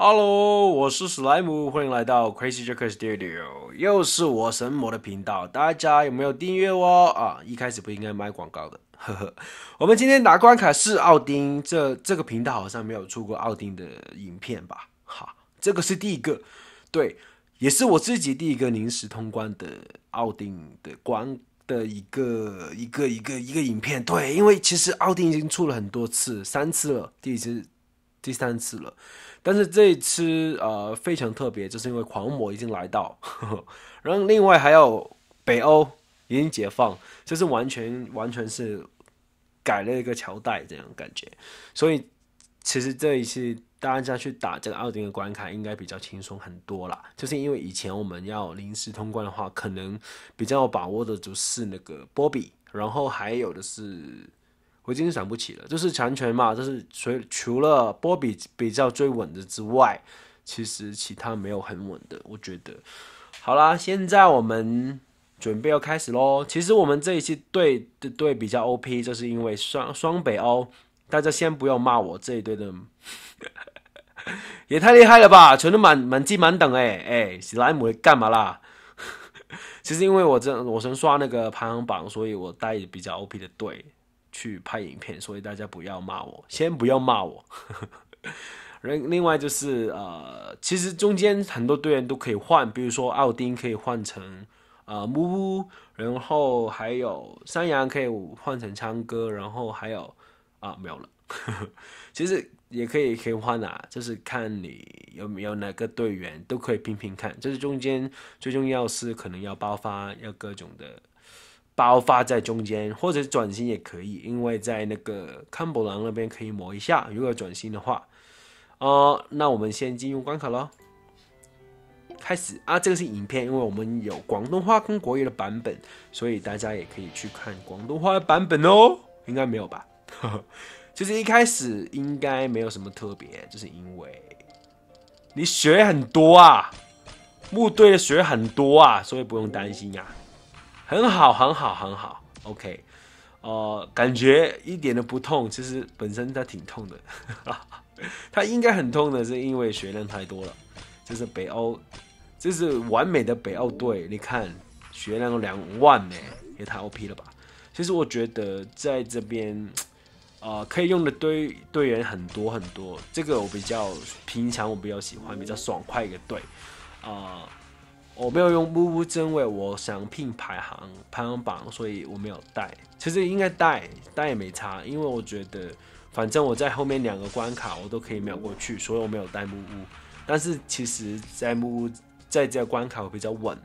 Hello，我是史莱姆，欢迎来到 Crazy Joker Studio，又是我神魔的频道，大家有没有订阅我啊？一开始不应该卖广告的，呵呵。我们今天打关卡是奥丁，这这个频道好像没有出过奥丁的影片吧？哈，这个是第一个，对，也是我自己第一个临时通关的奥丁的关的一个一个一个一个影片。对，因为其实奥丁已经出了很多次，三次了，第一次。第三次了，但是这一次呃非常特别，就是因为狂魔已经来到，然后另外还有北欧已经解放，就是完全完全是改了一个朝代这样感觉，所以其实这一次大家去打这个奥丁的关卡应该比较轻松很多啦，就是因为以前我们要临时通关的话，可能比较有把握的就是那个波比，然后还有的是。我已经想不起了，就是强权嘛，就是除除了波比比较最稳的之外，其实其他没有很稳的。我觉得，好啦，现在我们准备要开始喽。其实我们这一期队的队比较 OP，就是因为双双北欧，大家先不要骂我这一队的，也太厉害了吧，全都满满级满等哎哎，史莱姆干嘛啦？其实因为我这我先刷那个排行榜，所以我带比较 OP 的队。去拍影片，所以大家不要骂我，先不要骂我。另另外就是呃，其实中间很多队员都可以换，比如说奥丁可以换成呃木屋，然后还有山羊可以换成昌哥，然后还有啊没有了。其实也可以可以换啊，就是看你有没有哪个队员都可以拼拼看。就是中间最重要是可能要爆发，要各种的。爆发在中间，或者转型也可以，因为在那个康博朗那边可以磨一下。如果转型的话，呃，那我们先进入关卡喽。开始啊，这个是影片，因为我们有广东话跟国语的版本，所以大家也可以去看广东话的版本哦。应该没有吧？其 实一开始应该没有什么特别，就是因为你血很多啊，木队的血很多啊，所以不用担心啊。很好，很好，很好，OK，呃，感觉一点都不痛，其实本身它挺痛的，它应该很痛的，是因为血量太多了。就是北欧，这是完美的北欧队，你看血量两万呢，也太 OP 了吧？其实我觉得在这边，呃，可以用的队队员很多很多，这个我比较平常，我比较喜欢，比较爽快一个队，啊。我没有用木屋真位，我想拼排行排行榜，所以我没有带。其实应该带，带也没差，因为我觉得反正我在后面两个关卡我都可以秒过去，所以我没有带木屋。但是其实，在木屋在这关卡我比较稳，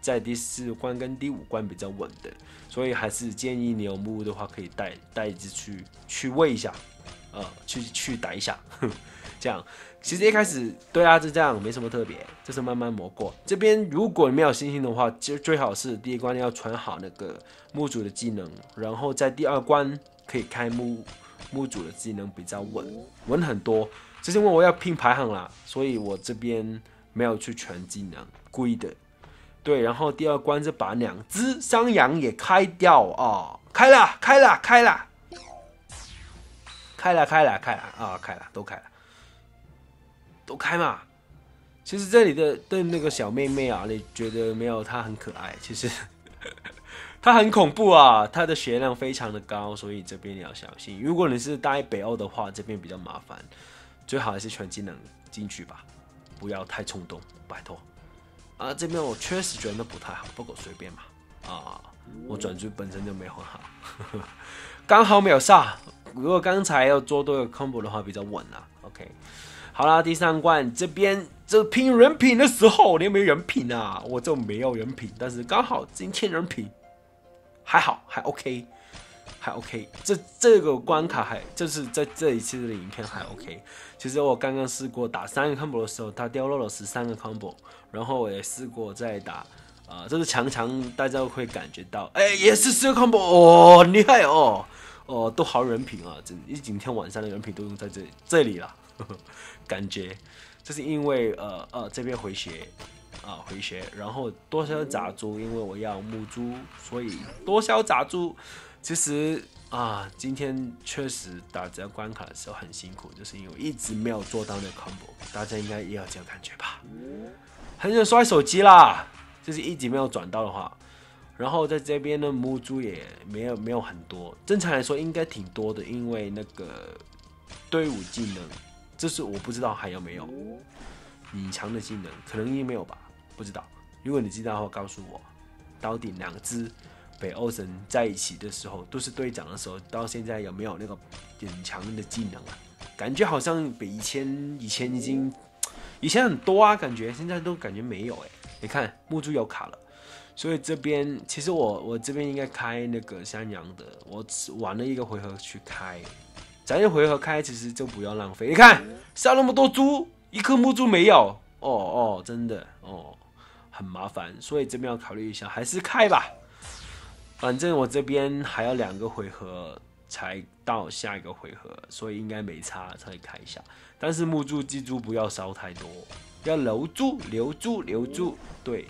在第四关跟第五关比较稳的，所以还是建议你有木屋的话，可以带带一只去去喂一下，呃，去去逮一下。这样，其实一开始对啊，就这样，没什么特别，就是慢慢磨过。这边如果你没有信心的话，就最好是第一关要传好那个墓主的技能，然后在第二关可以开墓墓主的技能比较稳，稳很多。就是因为我要拼排行啦，所以我这边没有去全技能，故意的。对，然后第二关就把两只山羊也开掉啊，开了，开了，开了，开了，开了，开了啊，开了，都开了。都开嘛！其实这里的的那个小妹妹啊，你觉得没有她很可爱？其实 她很恐怖啊，她的血量非常的高，所以这边你要小心。如果你是待北欧的话，这边比较麻烦，最好还是全技能进去吧，不要太冲动，拜托。啊，这边我确实觉得不太好，不过随便嘛。啊，我转局本身就没很好，刚好秒杀。如果刚才要做多个 combo 的话，比较稳啊。OK。好啦，第三关这边这拼人品的时候，你有没有人品啊？我就没有人品，但是刚好今天人品还好，还 OK，还 OK。这这个关卡还就是在这一次的影片还 OK。其实我刚刚试过打三个 combo 的时候，它掉落了十三个 combo，然后我也试过再打，呃，就是强强大家会感觉到，哎，也是十个 combo，哦，厉害哦，哦，都好人品啊，真一整天晚上的人品都用在这这里了。感觉，这是因为呃呃这边回血啊回血，然后多消杂猪，因为我要母猪，所以多消杂猪其实啊，今天确实打这关卡的时候很辛苦，就是因为一直没有做到那 combo，大家应该也有这样感觉吧？很想摔手机啦，就是一直没有转到的话，然后在这边呢，母猪也没有没有很多，正常来说应该挺多的，因为那个队伍技能，这是我不知道还有没有隐藏的技能，可能也没有吧，不知道。如果你知道的话，告诉我，到底两只。北欧神在一起的时候都是队长的时候，到现在有没有那个隐藏的技能啊？感觉好像比以前以前已经以前很多啊，感觉现在都感觉没有哎。你看木珠有卡了，所以这边其实我我这边应该开那个山羊的，我玩了一个回合去开，咱一回合开其实就不要浪费。你看杀那么多猪，一颗木珠没有，哦哦，真的哦，很麻烦，所以这边要考虑一下，还是开吧。反正我这边还要两个回合才到下一个回合，所以应该没差，才开一下。但是木珠、记珠不要烧太多，要留住、留住、留住，对，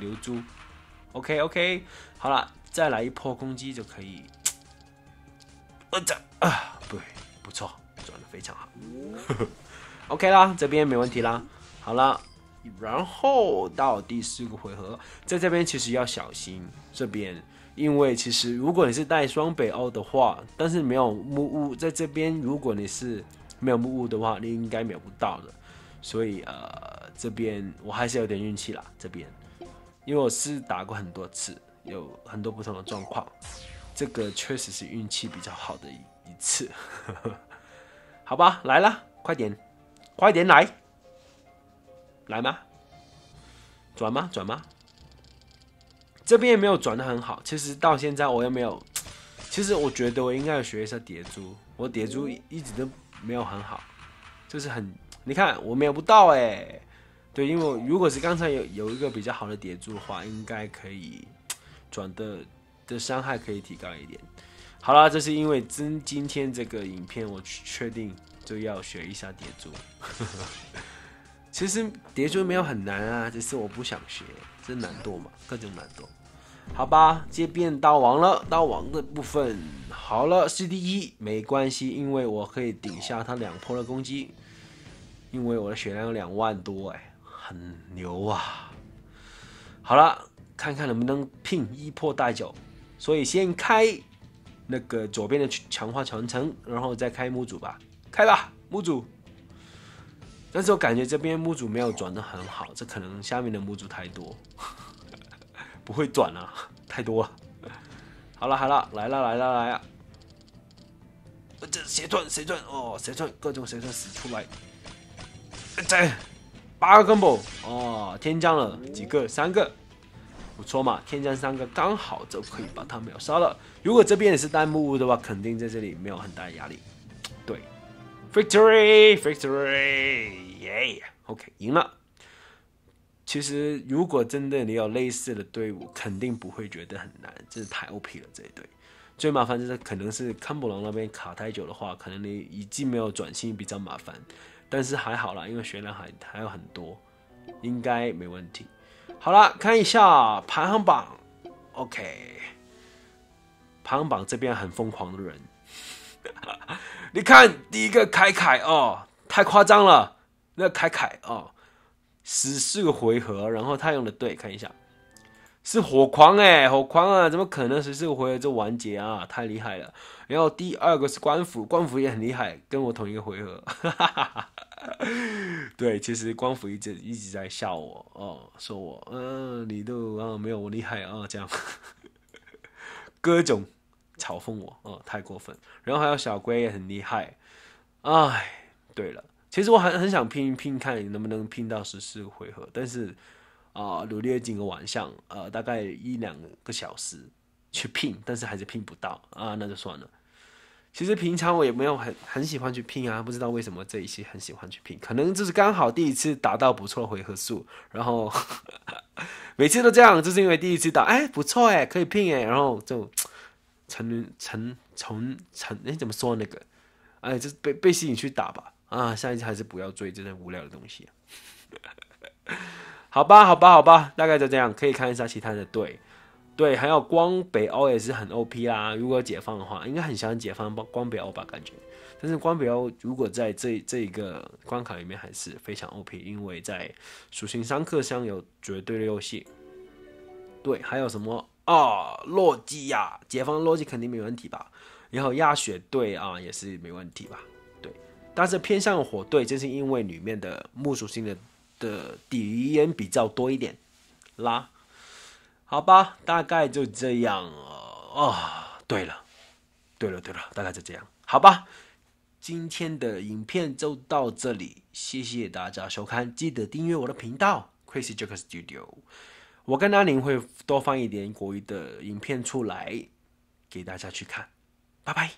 留住。OK OK，好了，再来一波攻击就可以。呃，这啊，不错，转的非常好。OK 啦，这边没问题啦。好了，然后到第四个回合，在这边其实要小心这边。因为其实如果你是带双北欧的话，但是没有木屋在这边，如果你是没有木屋的话，你应该秒不到的。所以呃，这边我还是有点运气啦。这边，因为我是打过很多次，有很多不同的状况，这个确实是运气比较好的一一次。好吧，来了，快点，快点来，来吗？转吗？转吗？这边也没有转的很好，其实到现在我也没有。其实我觉得我应该要学一下叠珠，我叠珠一直都没有很好，就是很，你看我瞄不到哎。对，因为如果是刚才有有一个比较好的叠珠的话，应该可以转的的伤害可以提高一点。好啦，这是因为今今天这个影片我确定就要学一下叠珠。其实叠珠没有很难啊，只是我不想学，这难度嘛，各种难度。好吧，接变刀王了。刀王的部分好了，C D 一没关系，因为我可以顶下他两波的攻击。因为我的血量有两万多，哎，很牛啊！好了，看看能不能拼一破带走。所以先开那个左边的强化传承，然后再开木主吧。开吧，木主。但是我感觉这边木主没有转的很好，这可能下面的木主太多。不会转啊，太多了。好了好了，来了来了来了。这斜转斜转哦，斜转各种斜转使出来。这八个 combo 哦，天降了几个？三个，不错嘛，天降三个刚好就可以把他秒杀了。如果这边也是弹幕屋的话，肯定在这里没有很大的压力。对，victory victory，耶，OK，赢了。其实，如果真的你有类似的队伍，肯定不会觉得很难，真是太 OP 了这一队。最麻烦就是可能是康普隆那边卡太久的话，可能你已经没有转型比较麻烦。但是还好啦，因为血量还还有很多，应该没问题。好了，看一下排行榜，OK。排行榜这边很疯狂的人，你看第一个凯凯哦，太夸张了，那个凯凯哦。十四个回合，然后他用的对，看一下，是火狂哎，火狂啊，怎么可能十四个回合就完结啊？太厉害了！然后第二个是官府，官府也很厉害，跟我同一个回合。对，其实官府一直一直在笑我哦，说我嗯，你都啊没有我厉害啊，这样各种嘲讽我哦，太过分。然后还有小龟也很厉害，哎，对了。其实我很很想拼拼看能不能拼到十四个回合，但是啊，努力了几个晚上，呃，大概一两个小时去拼，但是还是拼不到啊，那就算了。其实平常我也没有很很喜欢去拼啊，不知道为什么这一期很喜欢去拼，可能就是刚好第一次打到不错的回合数，然后 每次都这样，就是因为第一次打，哎，不错哎，可以拼哎，然后就成成成成，哎，怎么说那个？哎，就是被被吸引去打吧。啊，下一次还是不要追这些无聊的东西。好吧，好吧，好吧，大概就这样，可以看一下其他的队。对，还有光北欧也是很 OP 啦。如果解放的话，应该很想解放光北欧吧？感觉。但是光北欧如果在这这一个关卡里面还是非常 OP，因为在属性三克箱有绝对的优势。对，还有什么啊？洛基呀，解放洛基肯定没问题吧？然后亚雪队啊也是没问题吧？对，但是偏向火队，就是因为里面的木属性的的敌人比较多一点啦。好吧，大概就这样哦。对了，对了，对了，大概就这样。好吧，今天的影片就到这里，谢谢大家收看，记得订阅我的频道 Crazy Joker Studio。我跟阿宁会多放一点国语的影片出来给大家去看。拜拜。